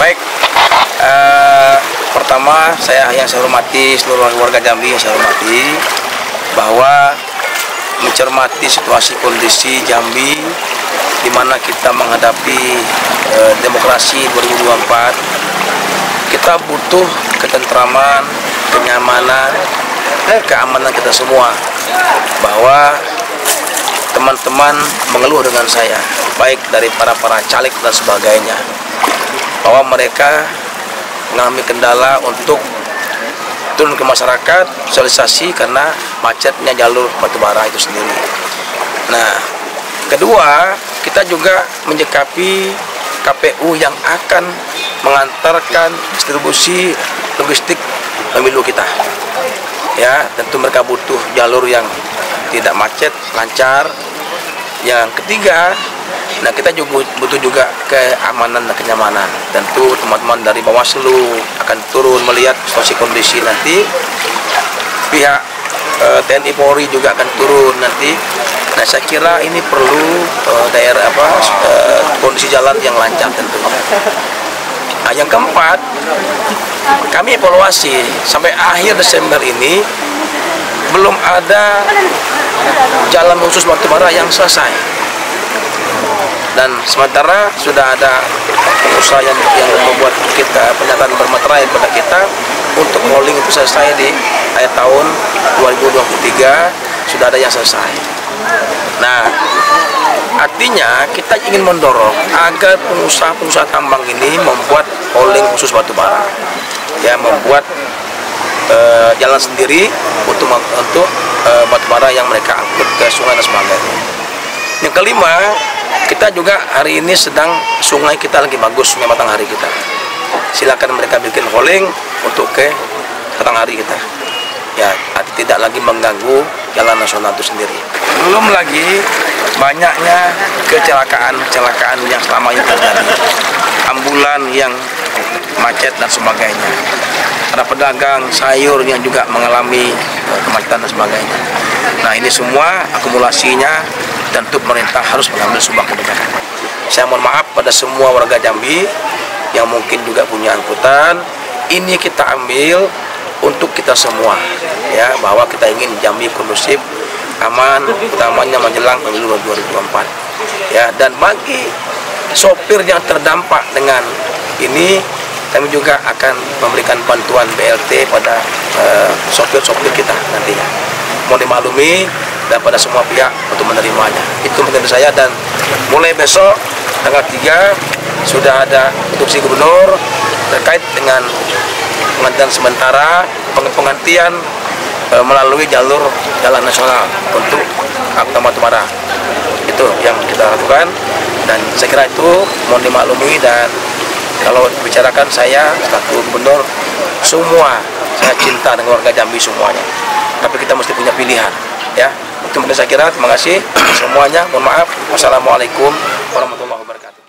Baik, eh, pertama saya yang saya hormati seluruh warga Jambi yang saya hormati bahwa mencermati situasi kondisi Jambi di mana kita menghadapi eh, demokrasi 2024 kita butuh ketentraman, kenyamanan, dan keamanan kita semua bahwa teman-teman mengeluh dengan saya baik dari para para caleg dan sebagainya bahwa mereka mengalami kendala untuk turun ke masyarakat sosialisasi karena macetnya jalur batubara itu sendiri. Nah, kedua kita juga menyikapi KPU yang akan mengantarkan distribusi logistik pemilu kita. Ya, tentu mereka butuh jalur yang tidak macet, lancar. Yang ketiga, nah kita juga butuh juga keamanan dan kenyamanan. Tentu teman-teman dari Bawaslu akan turun melihat situasi kondisi nanti. Pihak eh, TNI Polri juga akan turun nanti. Nah, saya kira ini perlu eh, daerah apa eh, kondisi jalan yang lancar tentunya. Nah, yang keempat, kami evaluasi sampai akhir Desember ini belum ada jalan khusus batubara yang selesai. Dan sementara sudah ada usaha yang, yang membuat kita pernyataan bermaterai kepada kita untuk rolling itu selesai di akhir tahun 2023 sudah ada yang selesai. Nah, artinya kita ingin mendorong agar pengusaha-pengusaha tambang ini membuat holding khusus batubara, ya membuat eh, jalan sendiri untuk untuk eh, batubara yang mereka angkut ke sungai dan sebagainya. Yang kelima, kita juga hari ini sedang sungai kita lagi bagus, sungai Matahari kita. Silakan mereka bikin holding untuk ke Matahari kita. Ya, tidak lagi mengganggu jalan nasional itu sendiri. Belum lagi banyaknya kecelakaan-kecelakaan yang selama ini terjadi. Ambulan yang macet dan sebagainya. Ada pedagang sayur yang juga mengalami eh, kemacetan dan sebagainya. Nah ini semua akumulasinya tentu pemerintah harus mengambil sebuah kebijakan. Saya mohon maaf pada semua warga Jambi yang mungkin juga punya angkutan. Ini kita ambil untuk kita semua ya bahwa kita ingin Jambi kondusif aman utamanya menjelang pemilu 2024 ya dan bagi sopir yang terdampak dengan ini kami juga akan memberikan bantuan BLT pada eh, sopir-sopir kita nantinya. Mohon dimaklumi dan pada semua pihak untuk menerimanya. Itu menurut saya dan mulai besok tanggal 3 sudah ada instruksi gubernur terkait dengan pengantian sementara penggantian e, melalui jalur jalan nasional untuk Akta Batubara itu yang kita lakukan dan saya kira itu mohon dimaklumi dan kalau bicarakan saya selaku gubernur semua saya cinta dengan warga Jambi semuanya. Tapi kita mesti punya pilihan ya. Itu saya kira terima kasih semuanya. Mohon maaf. Wassalamualaikum warahmatullahi wabarakatuh